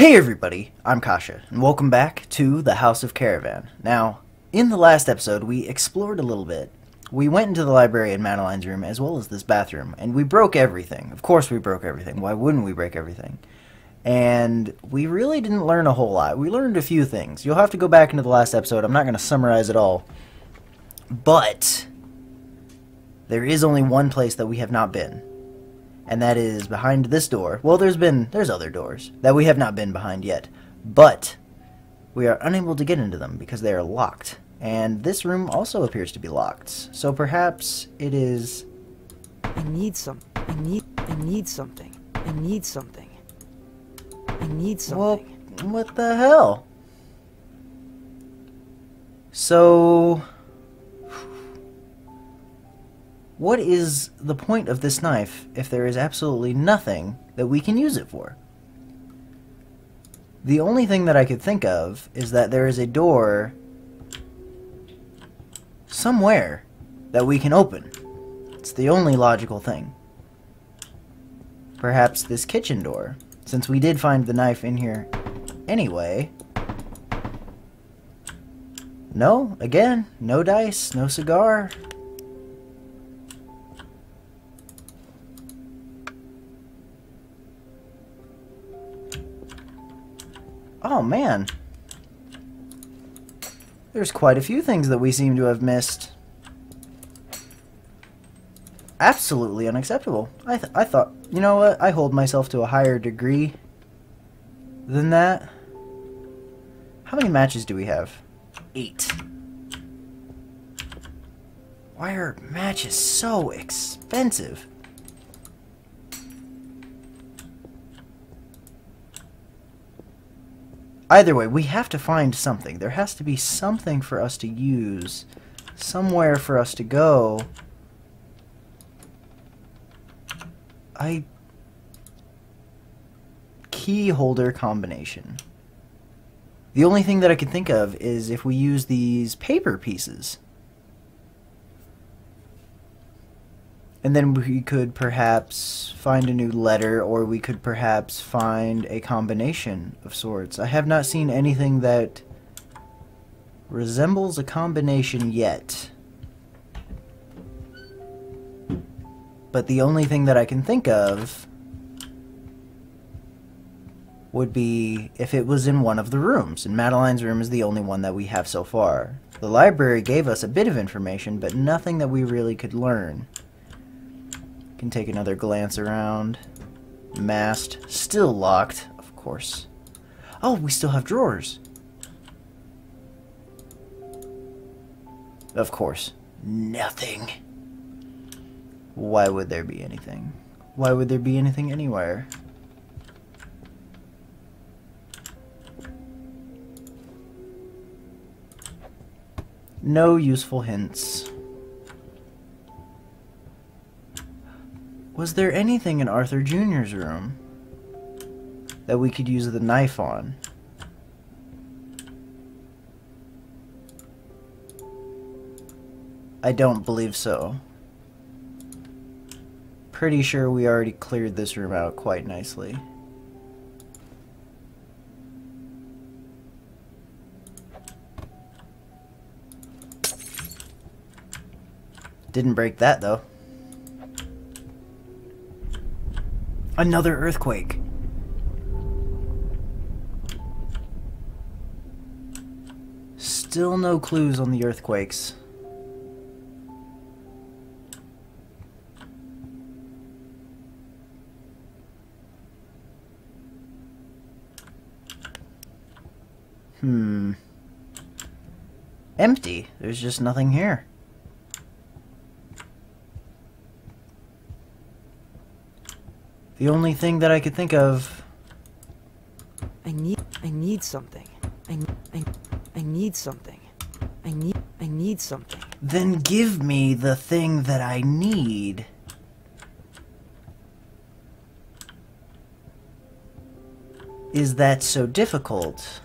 Hey everybody, I'm Kasha, and welcome back to the House of Caravan. Now, in the last episode, we explored a little bit. We went into the library in Madeline's room, as well as this bathroom, and we broke everything. Of course we broke everything. Why wouldn't we break everything? And we really didn't learn a whole lot. We learned a few things. You'll have to go back into the last episode. I'm not going to summarize it all. But, there is only one place that we have not been and that is behind this door. Well, there's been there's other doors that we have not been behind yet, but we are unable to get into them because they are locked. And this room also appears to be locked. So perhaps it is I need some. I need. I need something. I need something. I need something. well, something. what the hell? So What is the point of this knife if there is absolutely nothing that we can use it for? The only thing that I could think of is that there is a door somewhere that we can open. It's the only logical thing. Perhaps this kitchen door, since we did find the knife in here anyway. No, again, no dice, no cigar, Oh, man. There's quite a few things that we seem to have missed. Absolutely unacceptable. I, th I thought, you know what, I hold myself to a higher degree than that. How many matches do we have? Eight. Why are matches so expensive? Either way, we have to find something. There has to be something for us to use. Somewhere for us to go. I... Key holder combination. The only thing that I can think of is if we use these paper pieces. And then we could perhaps find a new letter, or we could perhaps find a combination of sorts. I have not seen anything that resembles a combination yet. But the only thing that I can think of would be if it was in one of the rooms. And Madeline's room is the only one that we have so far. The library gave us a bit of information, but nothing that we really could learn. Can take another glance around. Mast. Still locked, of course. Oh, we still have drawers. Of course. Nothing. Why would there be anything? Why would there be anything anywhere? No useful hints. Was there anything in Arthur Jr.'s room that we could use the knife on? I don't believe so. Pretty sure we already cleared this room out quite nicely. Didn't break that though. Another earthquake. Still no clues on the earthquakes. Hmm. Empty. There's just nothing here. The only thing that I could think of... I need. I need something. I. I. I need something. I need. I need something. Then give me the thing that I need. Is that so difficult?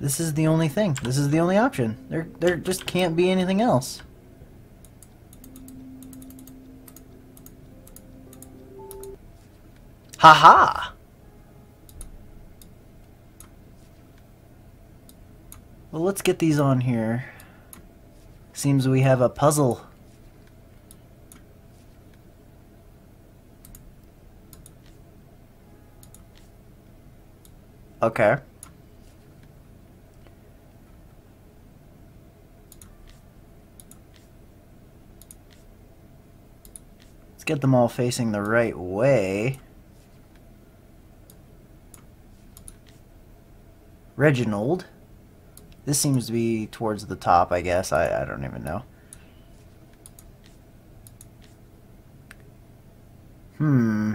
This is the only thing. This is the only option. There, there just can't be anything else. Ha ha! Well, let's get these on here. Seems we have a puzzle. Okay. Get them all facing the right way. Reginald. This seems to be towards the top, I guess. I, I don't even know. Hmm.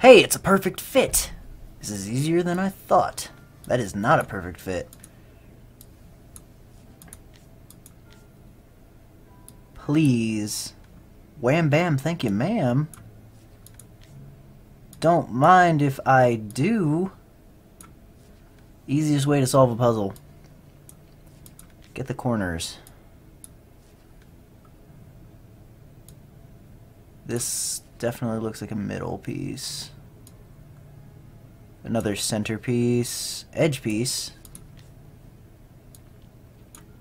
Hey, it's a perfect fit! This is easier than I thought. That is not a perfect fit. Please. Wham bam, thank you, ma'am. Don't mind if I do. Easiest way to solve a puzzle. Get the corners. This definitely looks like a middle piece. Another centerpiece. Edge piece.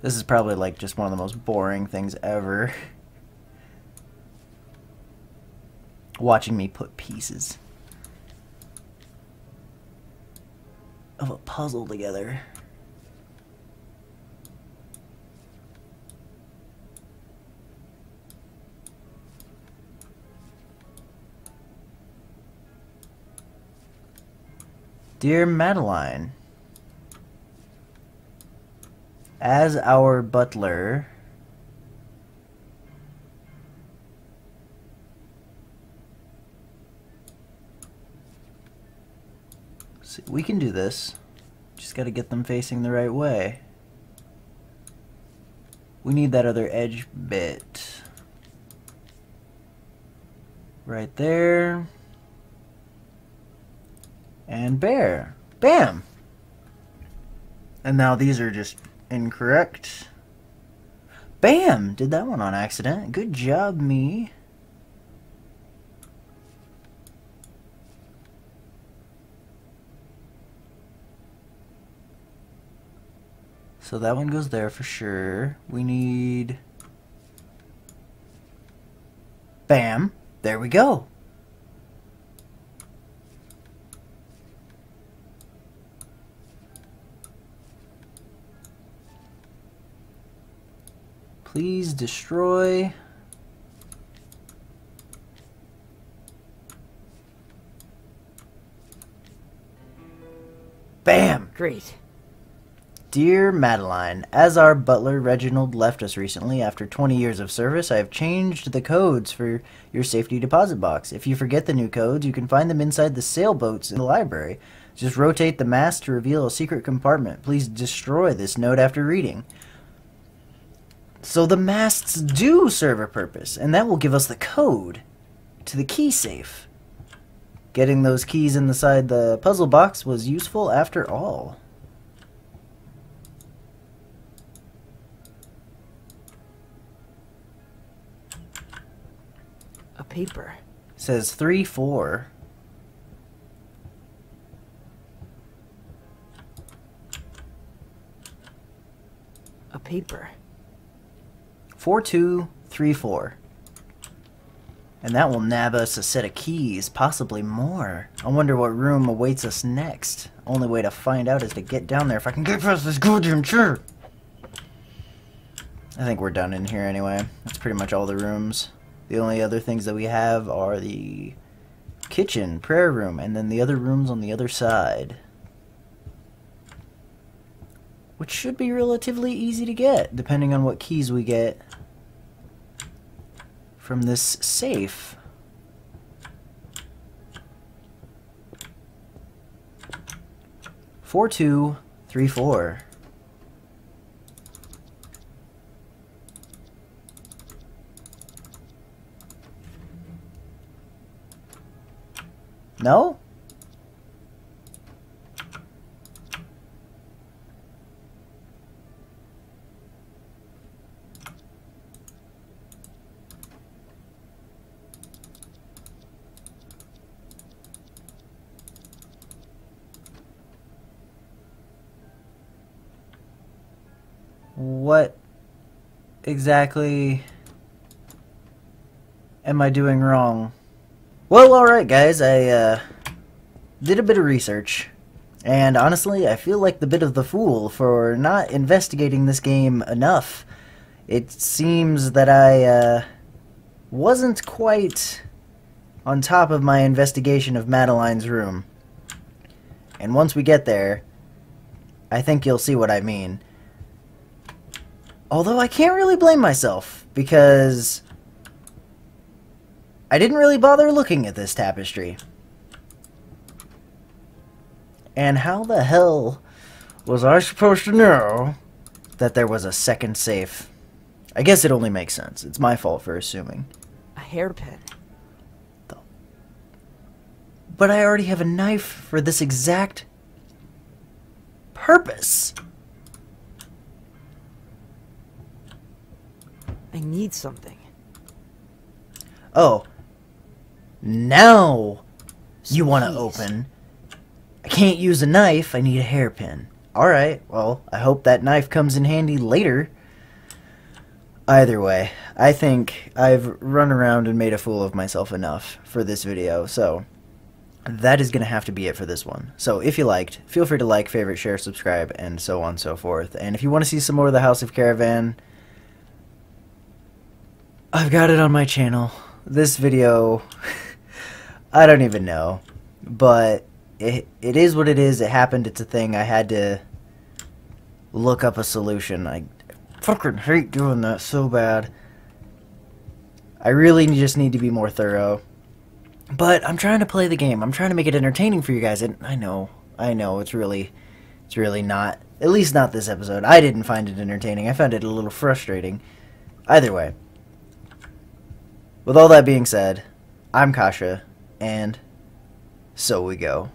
This is probably like just one of the most boring things ever. Watching me put pieces. of a puzzle together. Dear Madeline, as our butler, See, we can do this. Just gotta get them facing the right way. We need that other edge bit. Right there. And bear. Bam! And now these are just incorrect. Bam! Did that one on accident. Good job, me. So that one goes there for sure. We need... Bam! There we go! Please destroy... Bam! Great. Dear Madeline, as our butler Reginald left us recently after 20 years of service, I have changed the codes for your safety deposit box. If you forget the new codes, you can find them inside the sailboats in the library. Just rotate the mast to reveal a secret compartment. Please destroy this note after reading. So the masts do serve a purpose, and that will give us the code to the key safe. Getting those keys inside the puzzle box was useful after all. A paper. says 3 4. A paper. 4 2 3 4. And that will nab us a set of keys, possibly more. I wonder what room awaits us next. Only way to find out is to get down there if I can get past this goddamn chair. I think we're done in here anyway. That's pretty much all the rooms. The only other things that we have are the kitchen, prayer room, and then the other rooms on the other side. Which should be relatively easy to get, depending on what keys we get from this safe. Four two three four. No? What exactly am I doing wrong? Well, alright guys, I uh, did a bit of research. And honestly, I feel like the bit of the fool for not investigating this game enough. It seems that I uh, wasn't quite on top of my investigation of Madeline's room. And once we get there, I think you'll see what I mean. Although I can't really blame myself, because I didn't really bother looking at this tapestry. And how the hell was I supposed to know that there was a second safe? I guess it only makes sense. It's my fault for assuming. A hairpin. But I already have a knife for this exact purpose. I need something. Oh. Now you want to open. I can't use a knife. I need a hairpin. Alright, well, I hope that knife comes in handy later. Either way, I think I've run around and made a fool of myself enough for this video, so that is going to have to be it for this one. So if you liked, feel free to like, favorite, share, subscribe, and so on and so forth. And if you want to see some more of the House of Caravan, I've got it on my channel. This video, I don't even know, but it it is what it is. It happened. It's a thing. I had to look up a solution. I fucking hate doing that so bad. I really just need to be more thorough. But I'm trying to play the game. I'm trying to make it entertaining for you guys. And I know, I know, it's really, it's really not. At least not this episode. I didn't find it entertaining. I found it a little frustrating. Either way. With all that being said, I'm Kasha, and so we go.